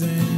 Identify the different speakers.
Speaker 1: dancing.